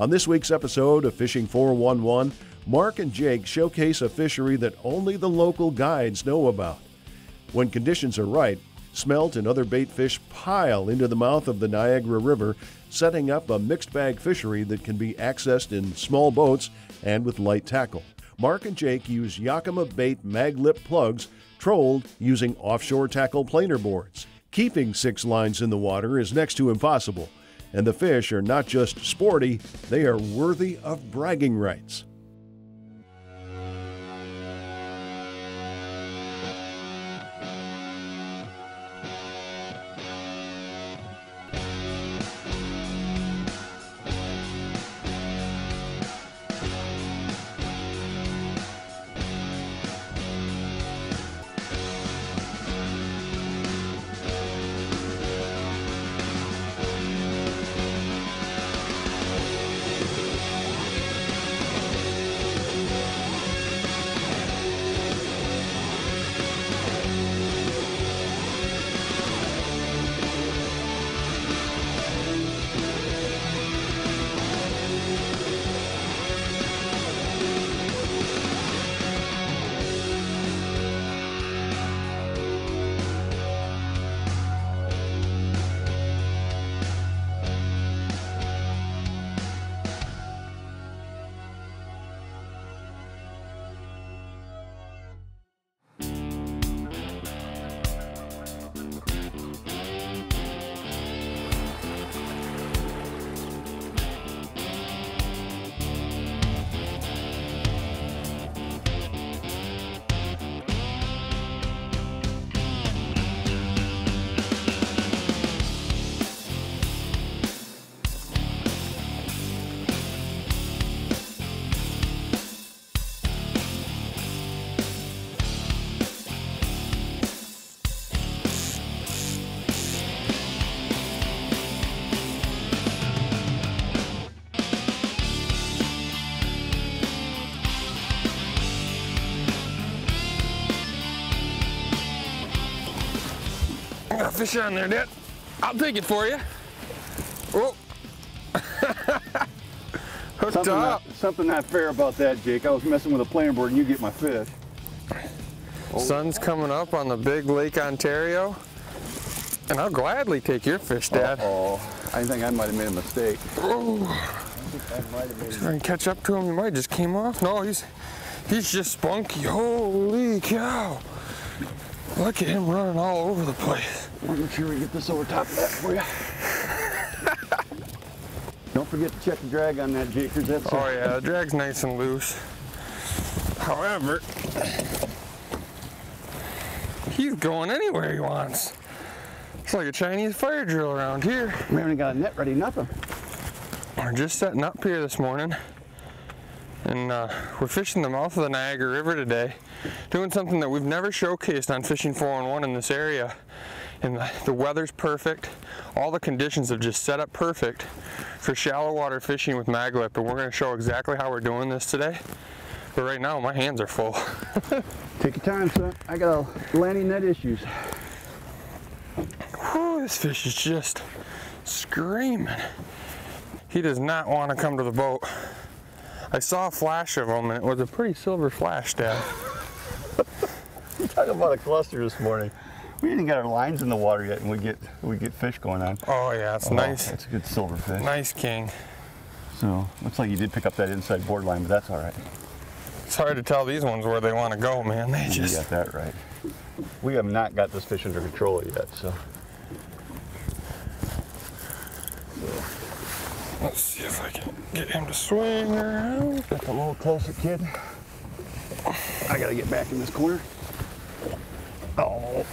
On this week's episode of Fishing 411, Mark and Jake showcase a fishery that only the local guides know about. When conditions are right, smelt and other bait fish pile into the mouth of the Niagara River, setting up a mixed bag fishery that can be accessed in small boats and with light tackle. Mark and Jake use Yakima bait maglip plugs trolled using offshore tackle planer boards. Keeping six lines in the water is next to impossible, and the fish are not just sporty, they are worthy of bragging rights. Got a fish on there, Dad. I'll take it for you. Oh. Hooked Something up. not, something not fair about that, Jake. I was messing with a planer board and you get my fish. Oh. Sun's coming up on the big Lake Ontario. And I'll gladly take your fish, Dad. Oh, I think I might have made a mistake. Oh. Try and catch up to him. He might just came off. No, he's he's just spunky. Holy cow. Look at him running all over the place. Want to make sure we get this over top of that for you. Don't forget to check the drag on that, Jakers. That's Oh yeah, the drag's nice and loose. However, he's going anywhere he wants. It's like a Chinese fire drill around here. we haven't got a net ready, nothing. We're just setting up here this morning. And uh, we're fishing the mouth of the Niagara River today, doing something that we've never showcased on Fishing 411 in this area. And the, the weather's perfect. All the conditions have just set up perfect for shallow water fishing with maglip. And we're going to show exactly how we're doing this today. But right now, my hands are full. Take your time, son. I got a landing net issues. Whew, this fish is just screaming. He does not want to come to the boat. I saw a flash of him, and it was a pretty silver flash, Dad. Talk about a cluster this morning. We didn't get our lines in the water yet, and we get we get fish going on. Oh yeah, it's Oh, nice. It's a good silver fish. Nice king. So looks like you did pick up that inside board line, but that's all right. It's hard to tell these ones where they want to go, man. They You just got that right. We have not got this fish under control yet, so. let's see if I can get him to swing around. Get a little closer, kid. I gotta get back in this corner. Oh,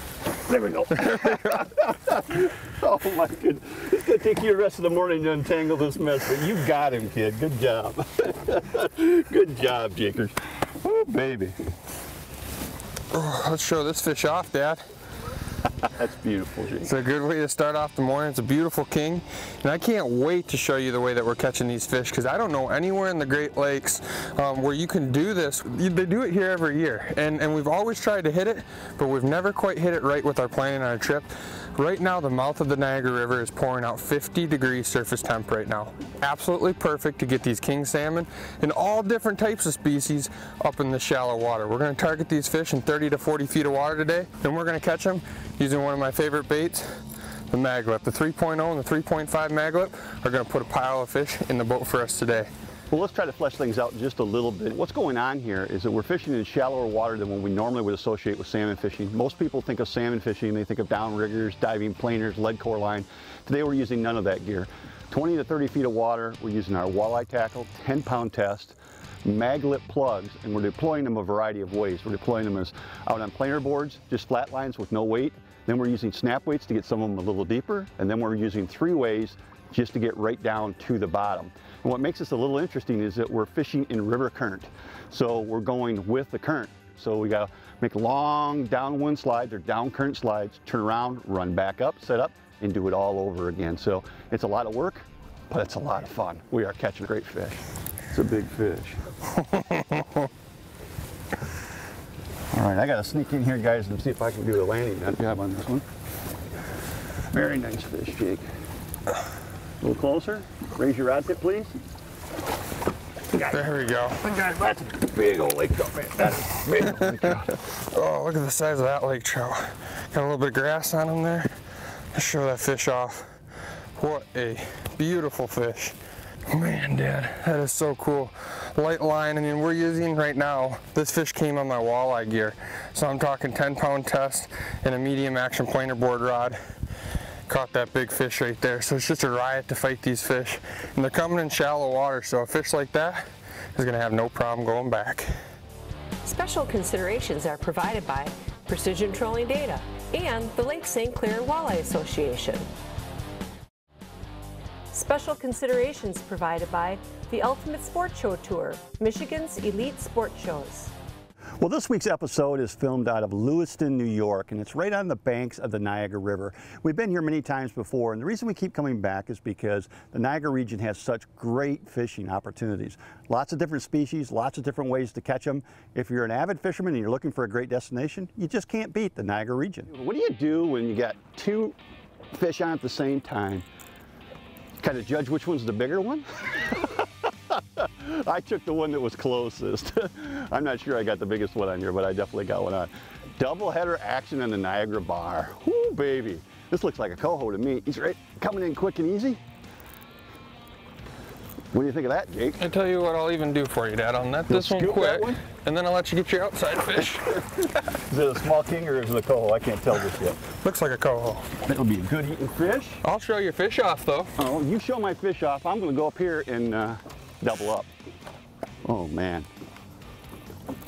there we go. oh my goodness. It's gonna take you the rest of the morning to untangle this mess, but you got him, kid. Good job. Good job, Jakers. Oh, baby. Let's show this fish off, Dad. That's beautiful. It's a good way to start off the morning. It's a beautiful king. And I can't wait to show you the way that we're catching these fish because I don't know anywhere in the Great Lakes um, where you can do this. They do it here every year. And, and we've always tried to hit it, but we've never quite hit it right with our planning on our trip. Right now, the mouth of the Niagara River is pouring out 50 degrees surface temp right now. Absolutely perfect to get these king salmon and all different types of species up in the shallow water. We're gonna target these fish in 30 to 40 feet of water today, and we're gonna catch them using one of my favorite baits, the maglip. The 3.0 and the 3.5 maglip are gonna put a pile of fish in the boat for us today. Well, let's try to flesh things out just a little bit. What's going on here is that we're fishing in shallower water than what we normally would associate with salmon fishing. Most people think of salmon fishing, they think of downriggers, diving planers, lead core line. Today we're using none of that gear. 20 to 30 feet of water, we're using our walleye tackle, 10 pound test, maglip plugs, and we're deploying them a variety of ways. We're deploying them as out on planer boards, just flat lines with no weight. Then we're using snap weights to get some of them a little deeper, and then we're using three ways just to get right down to the bottom. And what makes this a little interesting is that we're fishing in river current. So we're going with the current. So we gotta make long downwind slides or down current slides, turn around, run back up, set up, and do it all over again. So it's a lot of work, but it's a lot of fun. We are catching great fish. It's a big fish. all right, I gotta sneak in here, guys, and see if I can do a landing job on this one. Very nice fish, Jake. A little closer. Raise your rod tip, please. There we go. That's a big old lake trout, man. That's a big old lake trout. Oh, look at the size of that lake trout. Got a little bit of grass on him there. Let's show that fish off. What a beautiful fish. Man, Dad, that is so cool. Light line, I mean, we're using right now, this fish came on my walleye gear. So I'm talking 10 pound test and a medium action planer board rod. Caught that big fish right there. So it's just a riot to fight these fish. And they're coming in shallow water, so a fish like that is gonna have no problem going back. Special considerations are provided by Precision Trolling Data and the Lake St. Clair Walleye Association. Special considerations provided by the Ultimate Sport Show Tour, Michigan's elite sport shows. Well, this week's episode is filmed out of Lewiston, New York, and it's right on the banks of the Niagara River. We've been here many times before, and the reason we keep coming back is because the Niagara region has such great fishing opportunities. Lots of different species, lots of different ways to catch them. If you're an avid fisherman and you're looking for a great destination, you just can't beat the Niagara region. What do you do when you got two fish on at the same time? Kind of judge which one's the bigger one? I took the one that was closest. I'm not sure I got the biggest one on here, but I definitely got one on. Double header action in the Niagara Bar. Whoo, baby. This looks like a coho to me. He's right, coming in quick and easy. What do you think of that, Jake? I tell you what, I'll even do for you, Dad. I'll net this one scoop that quick, one? and then I'll let you get your outside fish. Is it a small king or is it a coho? I can't tell this yet. Looks like a coho. That'll be a good eating fish. I'll show your fish off though. Oh, you show my fish off. I'm gonna go up here and uh, double up. Oh man,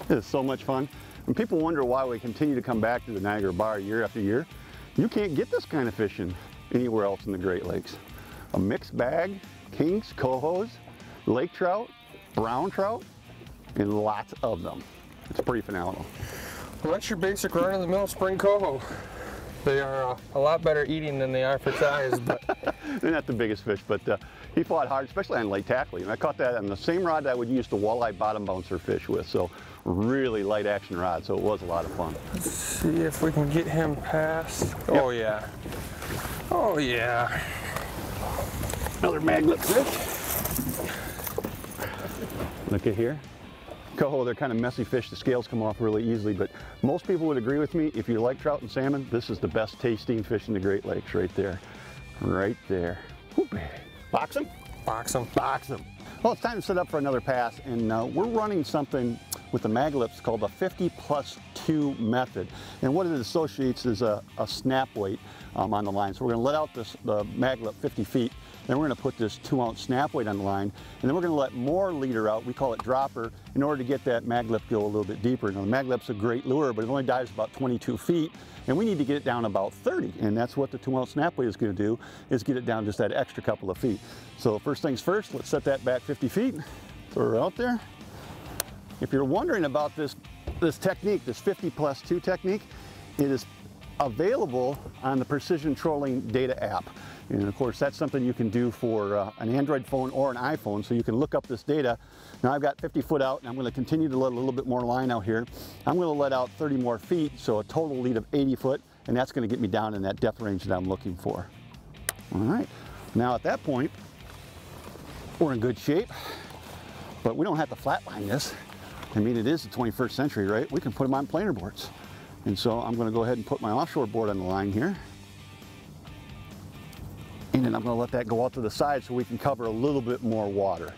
this is so much fun. And people wonder why we continue to come back to the Niagara Bar year after year. You can't get this kind of fishing anywhere else in the Great Lakes. A mixed bag, kings, cohos, lake trout, brown trout, and lots of them. It's pretty phenomenal. Well, that's your basic run-of-the-mill spring coho. They are uh, a lot better eating than they are for size, but They're not the biggest fish, but uh, he fought hard, especially on late tackling. And I caught that on the same rod that I would use the walleye bottom bouncer fish with. So really light action rod, so it was a lot of fun. let's see if we can get him past. Oh yeah. Oh yeah. Another magnet fish. Look at here. Coho, they're kind of messy fish. The scales come off really easily, but most people would agree with me. If you like trout and salmon, this is the best tasting fish in the Great Lakes right there. Right there. Whoo, baby. Box 'em? Box them. Box them. Well, it's time to set up for another pass, and uh, we're running something with the maglips called the 50 plus 2 method. And what it associates is a, a snap weight um, on the line. So we're going to let out this, the maglip 50 feet, then we're going to put this 2 ounce snap weight on the line, and then we're going to let more leader out, we call it dropper, in order to get that maglip go a little bit deeper. Now, the maglip's a great lure, but it only dives about 22 feet, and we need to get it down about 30, and that's what the 2 ounce snap weight is going to do, is get it down just that extra couple of feet. So first things first, let's set that back 50 feet, throw her out there. If you're wondering about this, this technique, this 50 plus 2 technique, it is available on the Precision Trolling Data app. And of course, that's something you can do for uh, an Android phone or an iPhone, so you can look up this data. Now I've got 50 foot out, and I'm gonna continue to let a little bit more line out here. I'm gonna let out 30 more feet, so a total lead of 80 foot, and that's gonna get me down in that depth range that I'm looking for. All right, now at that point, we're in good shape, but we don't have to flatline this. I mean, it is the 21st century, right? We can put them on planer boards. And so I'm gonna go ahead and put my offshore board on the line here. And then I'm gonna let that go out to the side so we can cover a little bit more water.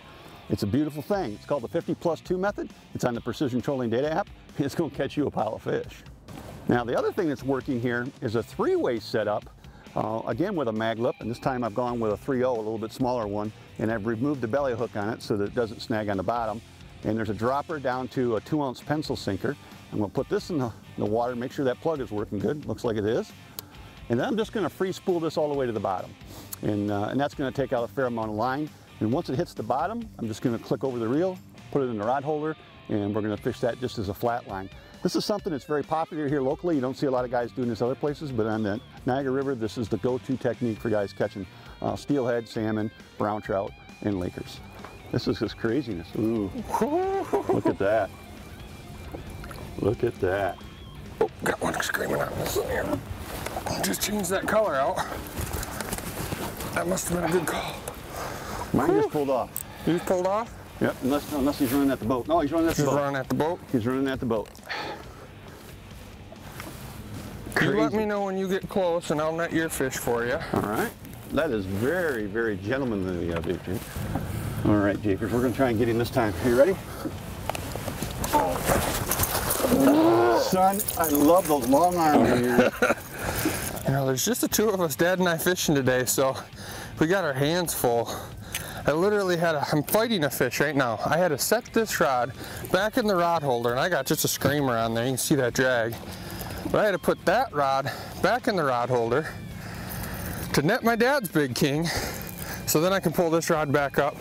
It's a beautiful thing. It's called the 50 plus 2 method. It's on the Precision Trolling Data app. It's gonna catch you a pile of fish. Now the other thing that's working here is a three-way setup, uh, again with a mag lip, and this time I've gone with a 3.0, a little bit smaller one, and I've removed the belly hook on it so that it doesn't snag on the bottom. And there's a dropper down to a two ounce pencil sinker. I'm gonna put this in the, the water, make sure that plug is working good. Looks like it is. And then I'm just gonna free spool this all the way to the bottom. And, uh, and that's gonna take out a fair amount of line. And once it hits the bottom, I'm just gonna click over the reel, put it in the rod holder, and we're gonna fish that just as a flat line. This is something that's very popular here locally. You don't see a lot of guys doing this other places, but on the Niagara River, this is the go-to technique for guys catching uh, steelhead, salmon, brown trout, and Lakers. This is just craziness. Ooh, look at that. Look at that. Oh, got one screaming out this here. Just change that color out. That must have been a good call. Mine just pulled off. You just pulled off? Yep, unless, unless he's running at the boat. No, he's running at the He's boat. running at the boat. He's running at the boat. You let me know when you get close and I'll net your fish for you. All right. That is very, very gentlemanly of you, Jake. All right, Jakers, we're gonna try and get him this time. Are you ready? Son, I love those long arms of yours. You know, there's just the two of us, Dad and I, fishing today, so we got our hands full. I literally had a, I'm fighting a fish right now. I had to set this rod back in the rod holder, and I got just a screamer on there. You can see that drag. But I had to put that rod back in the rod holder to net my dad's big king, so then I can pull this rod back up.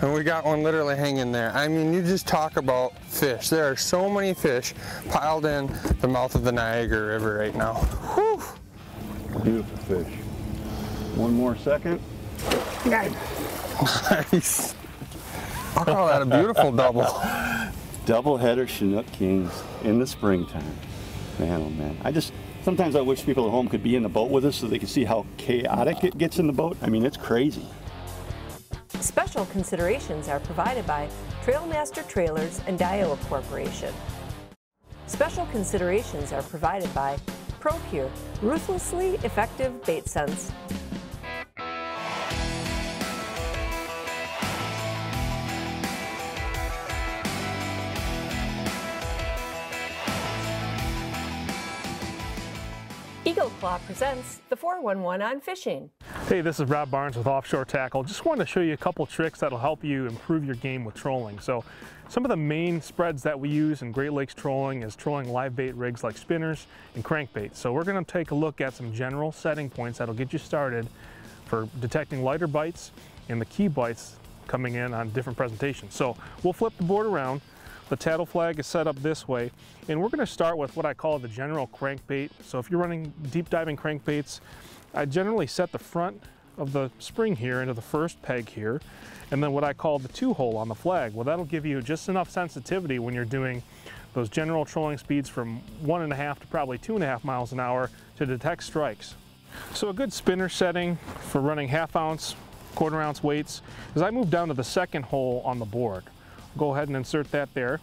And we got one literally hanging there. I mean, you just talk about fish. There are so many fish piled in the mouth of the Niagara River right now. Whew. Beautiful fish. One more second. Nice. I'll call that a beautiful double. Double header Chinook Kings in the springtime. Man, oh man. I just, sometimes I wish people at home could be in the boat with us so they could see how chaotic it gets in the boat. I mean, it's crazy. Special considerations are provided by Trailmaster Trailers and Daiwa Corporation. Special considerations are provided by ProCure, ruthlessly effective bait scents. Eagle Claw presents the 411 on fishing. Hey, this is Rob Barnes with Offshore Tackle. Just wanted to show you a couple tricks that'll help you improve your game with trolling. So some of the main spreads that we use in Great Lakes trolling is trolling live bait rigs like spinners and crankbaits. So we're gonna take a look at some general setting points that'll get you started for detecting lighter bites and the key bites coming in on different presentations. So we'll flip the board around. The tattle flag is set up this way, and we're gonna start with what I call the general crankbait. So if you're running deep diving crankbaits, I generally set the front of the spring here into the first peg here, and then what I call the two hole on the flag. Well, that'll give you just enough sensitivity when you're doing those general trolling speeds from one and a half to probably two and a half miles an hour to detect strikes. So a good spinner setting for running half ounce, quarter ounce weights is I move down to the second hole on the board. Go ahead and insert that there.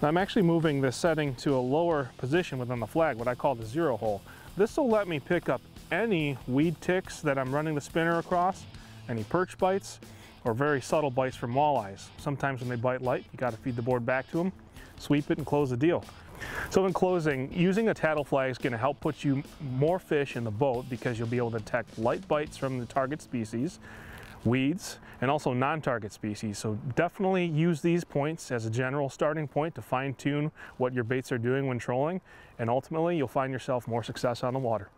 Now I'm actually moving this setting to a lower position within the flag, what I call the zero hole. This will let me pick up any weed ticks that I'm running the spinner across, any perch bites, or very subtle bites from walleyes. Sometimes when they bite light, you gotta feed the board back to them, sweep it and close the deal. So in closing, using a tattle flag is gonna help put you more fish in the boat because you'll be able to detect light bites from the target species, weeds, and also non-target species. So definitely use these points as a general starting point to fine tune what your baits are doing when trolling, and ultimately you'll find yourself more success on the water.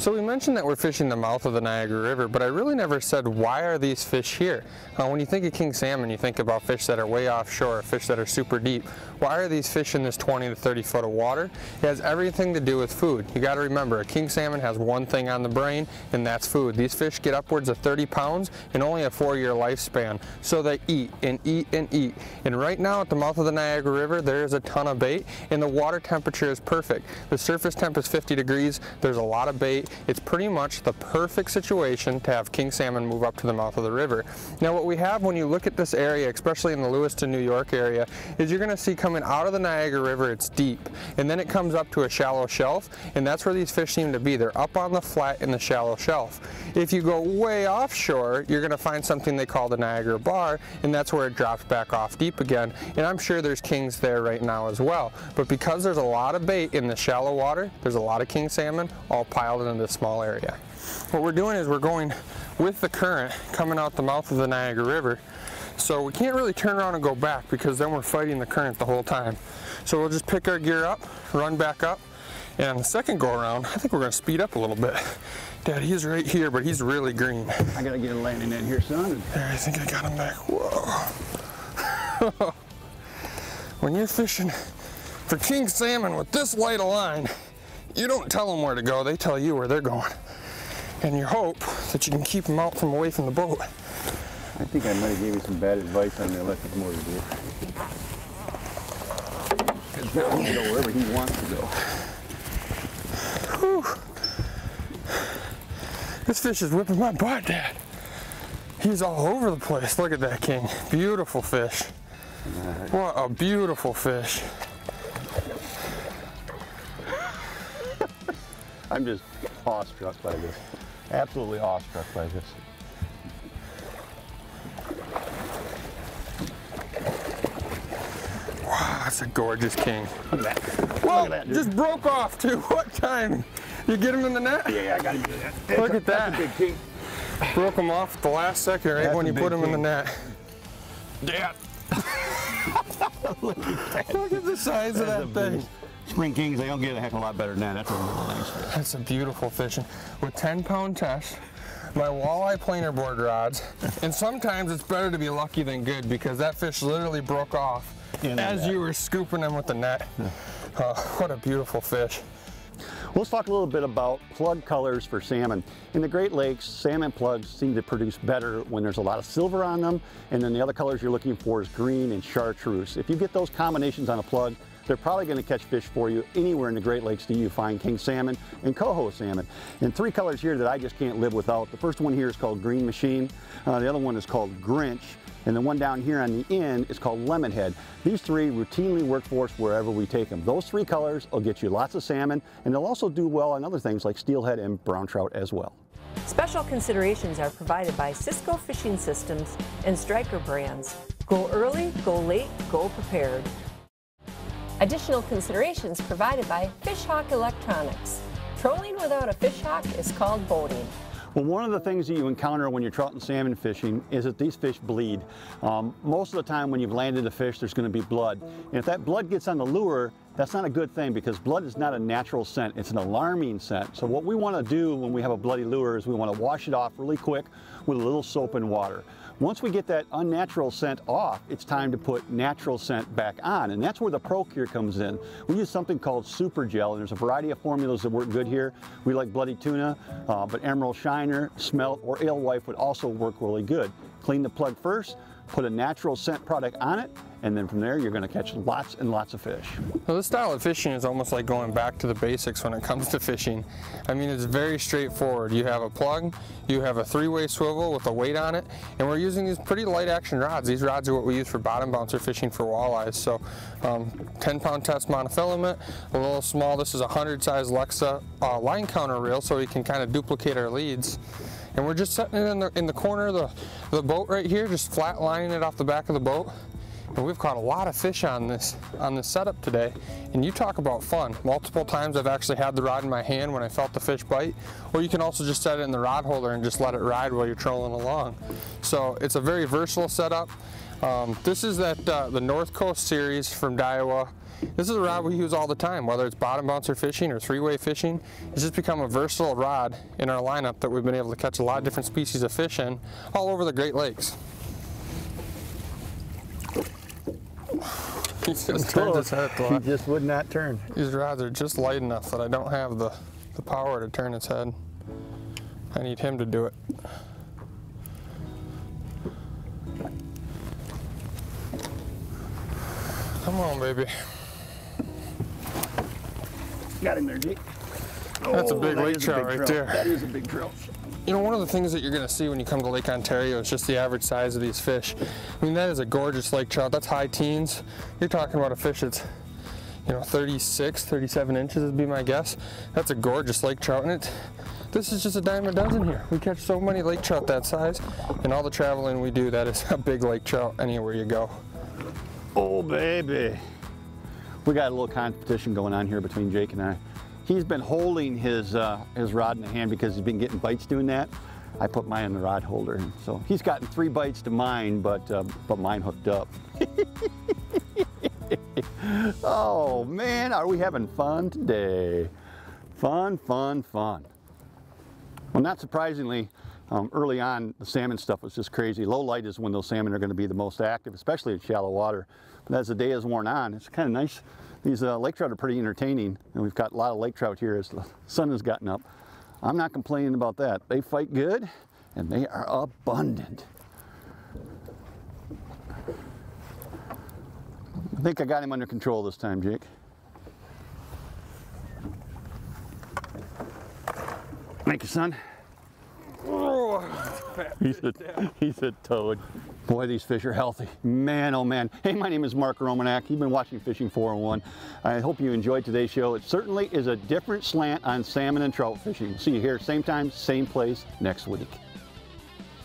So we mentioned that we're fishing the mouth of the Niagara River, but I really never said why are these fish here? Uh, when you think of king salmon, you think about fish that are way offshore, fish that are super deep. Why are these fish in this 20 to 30 foot of water? It has everything to do with food. You got to remember, a king salmon has one thing on the brain, and that's food. These fish get upwards of 30 pounds and only a four-year lifespan, so they eat and eat and eat. And right now at the mouth of the Niagara River, there is a ton of bait, and the water temperature is perfect. The surface temp is 50 degrees. There's a lot of bait it's pretty much the perfect situation to have king salmon move up to the mouth of the river. Now what we have when you look at this area, especially in the Lewiston, New York area, is you're going to see coming out of the Niagara River, it's deep, and then it comes up to a shallow shelf, and that's where these fish seem to be. They're up on the flat in the shallow shelf. If you go way offshore, you're going to find something they call the Niagara Bar, and that's where it drops back off deep again, and I'm sure there's kings there right now as well. But because there's a lot of bait in the shallow water, there's a lot of king salmon all piled into this small area. What we're doing is we're going with the current coming out the mouth of the Niagara River. So we can't really turn around and go back because then we're fighting the current the whole time. So we'll just pick our gear up, run back up, and the second go around, I think we're gonna speed up a little bit. Dad, he's right here, but he's really green. I gotta get a landing in here, son. There, I think I got him back. Whoa. when you're fishing for king salmon with this light of line, you don't tell them where to go, they tell you where they're going. And you hope that you can keep them out from away from the boat. I think I might have gave you some bad advice on the electric motor gear. Because now he can go wherever he wants to go. Whew. This fish is whipping my butt, Dad. He's all over the place. Look at that king. Beautiful fish. What a beautiful fish. I'm just awestruck by this. Absolutely awestruck by this. Wow, that's a gorgeous king. Look Whoa, that, dude. just broke off too. What time? You get him in the net? Yeah, I gotta do that. Look at that. That's a big king. Broke him off at the last second, right That's when you put big him in the net. Dad. Look at the size of that thing. Spring Kings, they don't get a heck of a lot better than that. That's a really nice fish. That's a beautiful fishing with 10 pound test, my walleye planer board rods, and sometimes it's better to be lucky than good because that fish literally broke off as net. you were scooping them with the net. Oh, what a beautiful fish. Let's talk a little bit about plug colors for salmon. In the Great Lakes, salmon plugs seem to produce better when there's a lot of silver on them, and then the other colors you're looking for is green and chartreuse. If you get those combinations on a plug, they're probably going to catch fish for you anywhere in the Great Lakes do you find king salmon and coho salmon. And three colors here that I just can't live without. The first one here is called Green Machine. Uh, the other one is called Grinch. And the one down here on the end is called Lemonhead. These three routinely work for us wherever we take them. Those three colors will get you lots of salmon, and they'll also do well on other things like steelhead and brown trout as well. Special considerations are provided by Cisco Fishing Systems and Striker Brands. Go early, go late, go prepared. Additional considerations provided by Fishhawk Electronics. Trolling without a fishhawk is called boating. Well, one of the things that you encounter when you're trout and salmon fishing is that these fish bleed. Um, most of the time when you've landed a fish, there's going to be blood. And if that blood gets on the lure, that's not a good thing because blood is not a natural scent. It's an alarming scent. So what we want to do when we have a bloody lure is we want to wash it off really quick with a little soap and water. Once we get that unnatural scent off, it's time to put natural scent back on, and that's where the ProCure comes in. We use something called Super Gel, and there's a variety of formulas that work good here. We like Bloody Tuna, uh, but Emerald Shiner, Smelt, or Alewife would also work really good. Clean the plug first, put a natural scent product on it, and then from there you're going to catch lots and lots of fish. This style of fishing is almost like going back to the basics when it comes to fishing. I mean, it's very straightforward. You have a plug, you have a three-way swivel with a weight on it, and we're using these pretty light action rods. These rods are what we use for bottom bouncer fishing for walleyes. So, um, 10 pound test monofilament, a little small, this is a 100 size Lexa uh, line counter reel so we can kind of duplicate our leads. And we're just setting it in the, in the corner of the, the boat right here, just flat lining it off the back of the boat. And we've caught a lot of fish on this on this setup today. And you talk about fun. Multiple times I've actually had the rod in my hand when I felt the fish bite. Or you can also just set it in the rod holder and just let it ride while you're trolling along. So it's a very versatile setup. Um, this is that uh, the North Coast series from Daiwa. This is a rod we use all the time, whether it's bottom bouncer fishing or three-way fishing. It's just become a versatile rod in our lineup that we've been able to catch a lot of different species of fish in all over the Great Lakes. He just his head He just would not turn. These rods are just light enough that I don't have the, the power to turn his head. I need him to do it. Come on, baby. Got him there, Jake. That's a Oh, big lake trout right trout. there. That is a big trout. You know, one of the things that you're going to see when you come to Lake Ontario is just the average size of these fish. I mean, that is a gorgeous lake trout. That's high teens. You're talking about a fish that's, you know, 36, 37 inches would be my guess. That's a gorgeous lake trout, and it. This is just a dime a dozen here. We catch so many lake trout that size, and all the traveling we do, that is a big lake trout anywhere you go. Oh, baby. We got a little competition going on here between Jake and I. He's been holding his, uh, his rod in the hand because he's been getting bites doing that. I put mine in the rod holder. So he's gotten three bites to mine, but, uh, but mine hooked up. oh, man, are we having fun today? Fun, fun, fun. Well, not surprisingly, um, early on, the salmon stuff was just crazy. Low light is when those salmon are going to be the most active, especially in shallow water. But as the day has worn on, it's kind of nice. These uh, lake trout are pretty entertaining, and we've got a lot of lake trout here as the sun has gotten up. I'm not complaining about that. They fight good, and they are abundant. I think I got him under control this time, Jake. Thank you, son. Oh, he's a, he's a toad. Boy, these fish are healthy. Man, oh man. Hey, my name is Mark Romanack. You've been watching Fishing 401. I hope you enjoyed today's show. It certainly is a different slant on salmon and trout fishing. We'll see you here, same time, same place next week.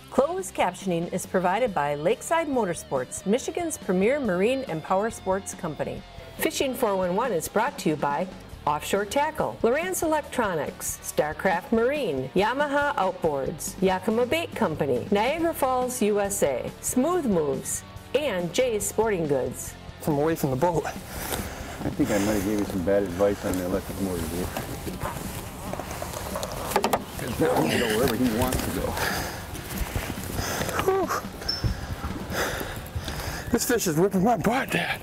Closed captioning is provided by Lakeside Motorsports, Michigan's premier marine and power sports company. Fishing 411 is brought to you by Offshore Tackle, Lowrance Electronics, Starcraft Marine, Yamaha Outboards, Yakima Bait Company, Niagara Falls, USA, Smooth Moves, and Jay's Sporting Goods. From away from the boat. I think I might have gave you some bad advice on the electric motor, Jake. Because now he can go wherever he wants to go. This fish is whipping my butt, Dad.